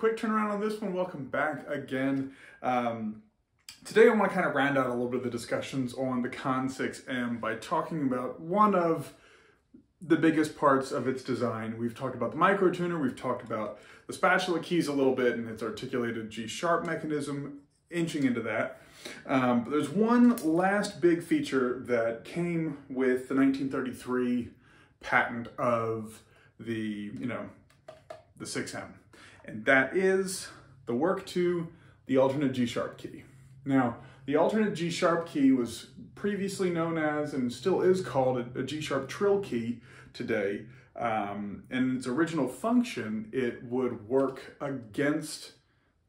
quick turnaround on this one. Welcome back again. Um, today I want to kind of round out a little bit of the discussions on the Conn 6M by talking about one of the biggest parts of its design. We've talked about the microtuner, we've talked about the spatula keys a little bit and its articulated G-sharp mechanism, inching into that. Um, but there's one last big feature that came with the 1933 patent of the, you know, the 6M. And that is the work to the alternate G-sharp key. Now, the alternate G-sharp key was previously known as, and still is called, a, a G-sharp trill key today. Um, and its original function, it would work against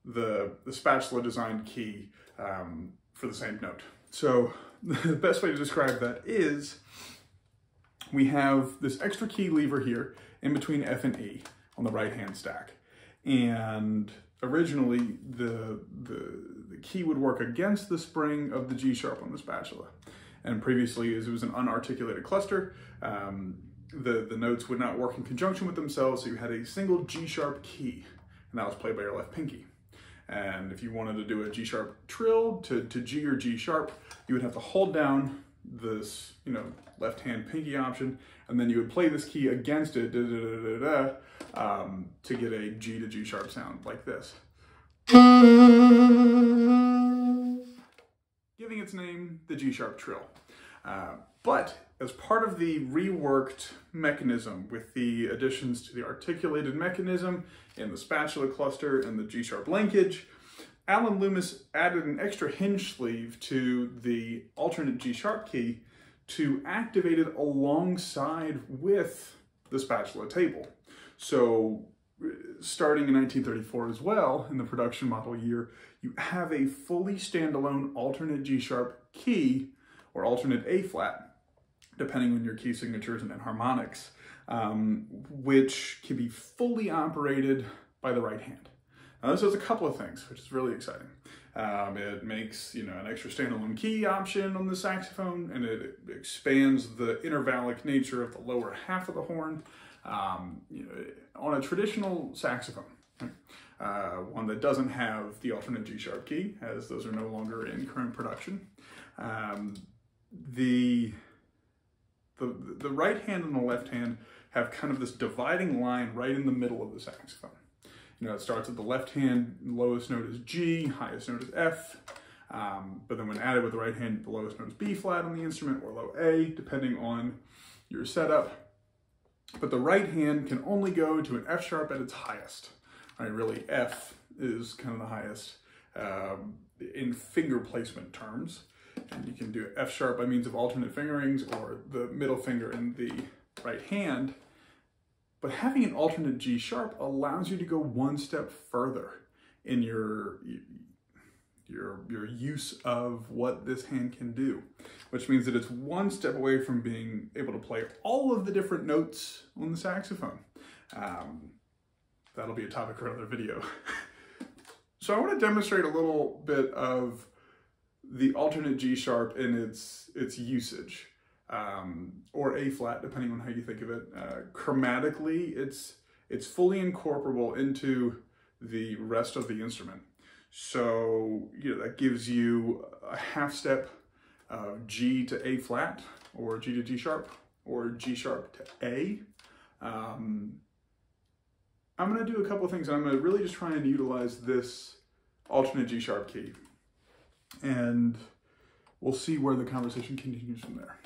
the, the spatula designed key um, for the same note. So the best way to describe that is we have this extra key lever here in between F and E on the right hand stack. And originally the, the, the key would work against the spring of the G sharp on the spatula. And previously as it was an unarticulated cluster, um, the, the notes would not work in conjunction with themselves, so you had a single G sharp key, and that was played by your left pinky. And if you wanted to do a G sharp trill to, to G or G sharp, you would have to hold down this, you know, left hand pinky option, and then you would play this key against it da, da, da, um, to get a G to G sharp sound like this. Giving its name the G sharp trill. Uh, but as part of the reworked mechanism with the additions to the articulated mechanism in the spatula cluster and the G-sharp linkage, Alan Loomis added an extra hinge sleeve to the alternate G-sharp key to activate it alongside with the spatula table. So starting in 1934 as well, in the production model year, you have a fully standalone alternate G-sharp key or alternate A-flat depending on your key signatures and harmonics, um, which can be fully operated by the right hand. Now this does a couple of things, which is really exciting. Um, it makes you know an extra standalone key option on the saxophone, and it expands the intervallic nature of the lower half of the horn. Um, you know, on a traditional saxophone, uh, one that doesn't have the alternate G sharp key, as those are no longer in current production. Um, the the, the right hand and the left hand have kind of this dividing line right in the middle of the saxophone. You know, it starts at the left hand, lowest note is G, highest note is F, um, but then when added with the right hand, the lowest note is B flat on the instrument or low A, depending on your setup. But the right hand can only go to an F sharp at its highest. Right, really F is kind of the highest um, in finger placement terms. And you can do F sharp by means of alternate fingerings or the middle finger in the right hand. But having an alternate G sharp allows you to go one step further in your, your, your use of what this hand can do, which means that it's one step away from being able to play all of the different notes on the saxophone. Um, that'll be a topic for another video. so I want to demonstrate a little bit of the alternate G sharp and its its usage, um, or A flat, depending on how you think of it. Uh, chromatically, it's it's fully incorporable into the rest of the instrument. So you know that gives you a half step of G to A flat, or G to G sharp, or G sharp to A. Um, I'm to do a couple of things. I'm to really just try and utilize this alternate G sharp key and we'll see where the conversation continues from there.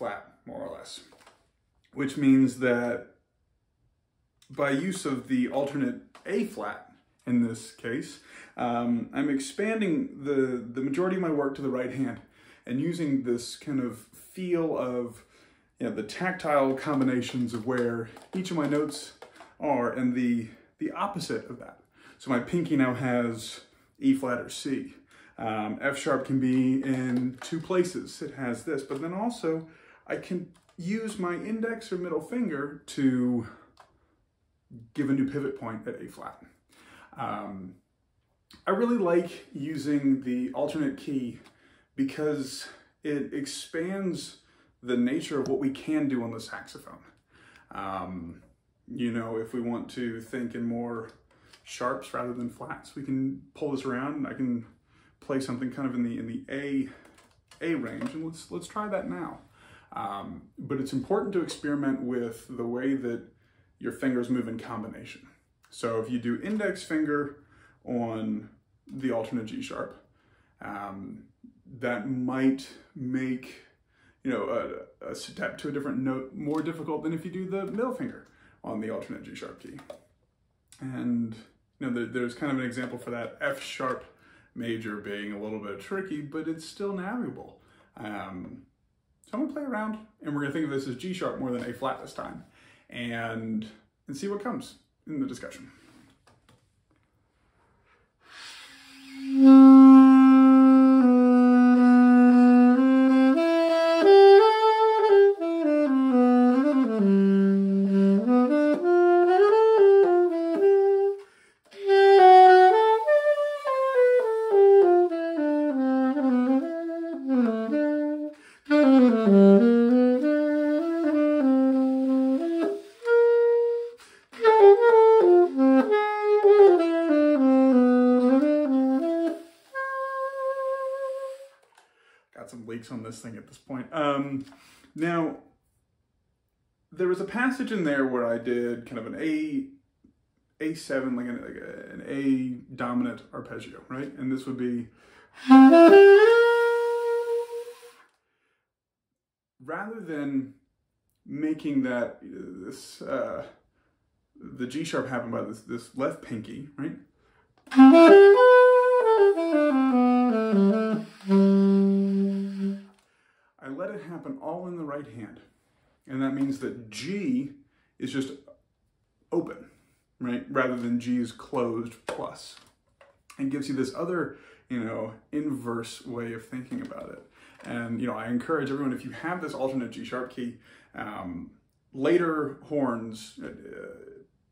Flat, more or less, which means that by use of the alternate A flat in this case, um, I'm expanding the, the majority of my work to the right hand and using this kind of feel of you know, the tactile combinations of where each of my notes are and the, the opposite of that. So my pinky now has E flat or C. Um, F sharp can be in two places. It has this, but then also I can use my index or middle finger to give a new pivot point at A flat. Um, I really like using the alternate key because it expands the nature of what we can do on the saxophone. Um, you know, if we want to think in more sharps rather than flats, we can pull this around and I can play something kind of in the in the A A range, and let's let's try that now. Um, but it's important to experiment with the way that your fingers move in combination. So if you do index finger on the alternate G sharp, um, that might make you know a, a step to a different note more difficult than if you do the middle finger on the alternate G sharp key. And you know, there's kind of an example for that F sharp major being a little bit tricky, but it's still navigable. Um, so I'm gonna play around and we're gonna think of this as G sharp more than A flat this time and, and see what comes in the discussion. Thing at this point. Um, now, there was a passage in there where I did kind of an A, A7, like an, like an A dominant arpeggio, right? And this would be rather than making that this uh, the G sharp happen by this this left pinky, right? Happen all in the right hand. And that means that G is just open, right? Rather than G is closed plus. And gives you this other, you know, inverse way of thinking about it. And, you know, I encourage everyone, if you have this alternate G sharp key, um, later horns, uh,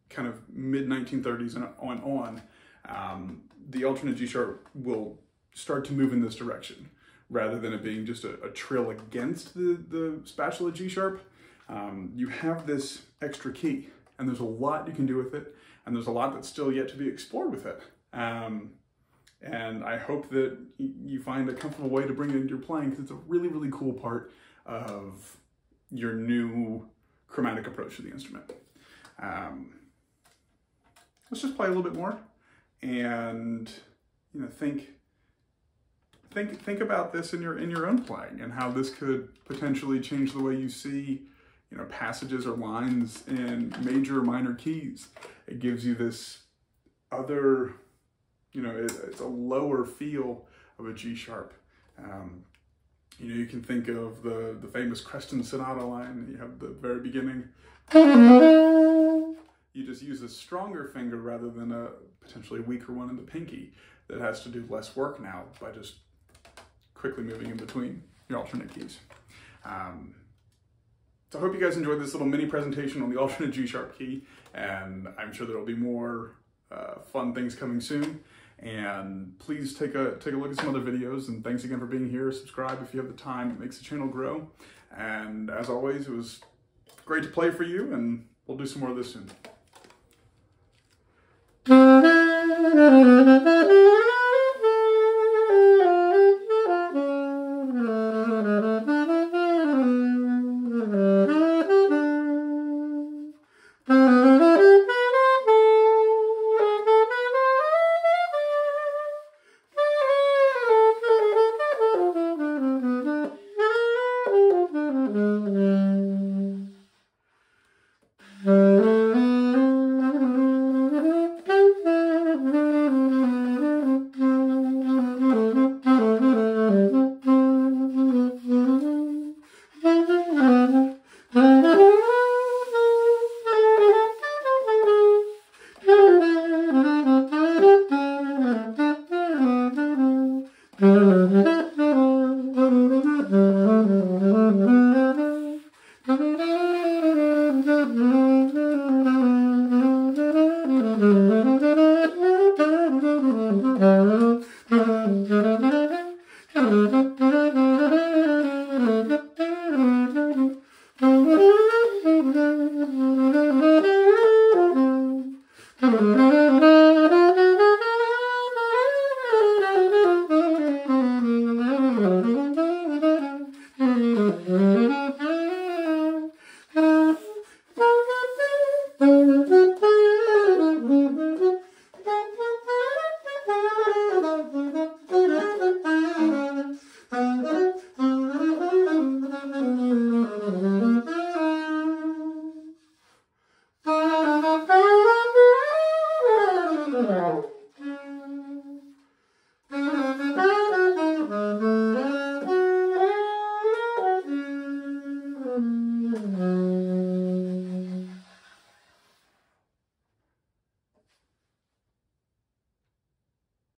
kind of mid 1930s and on on, um, the alternate G sharp will start to move in this direction rather than it being just a, a trill against the, the spatula G sharp. Um, you have this extra key and there's a lot you can do with it and there's a lot that's still yet to be explored with it. Um, and I hope that you find a comfortable way to bring it into your playing because it's a really, really cool part of your new chromatic approach to the instrument. Um, let's just play a little bit more and you know think think think about this in your in your own playing and how this could potentially change the way you see you know passages or lines in major or minor keys. It gives you this other you know it, it's a lower feel of a G sharp. Um, you know you can think of the the famous Creston Sonata line. You have the very beginning. You just use a stronger finger rather than a potentially weaker one in the pinky that has to do less work now by just quickly moving in between your alternate keys. Um, so I hope you guys enjoyed this little mini presentation on the alternate G sharp key, and I'm sure there'll be more uh, fun things coming soon. And please take a take a look at some other videos. And thanks again for being here. Subscribe if you have the time; it makes the channel grow. And as always, it was great to play for you, and we'll do some more of this soon. Mm-hmm.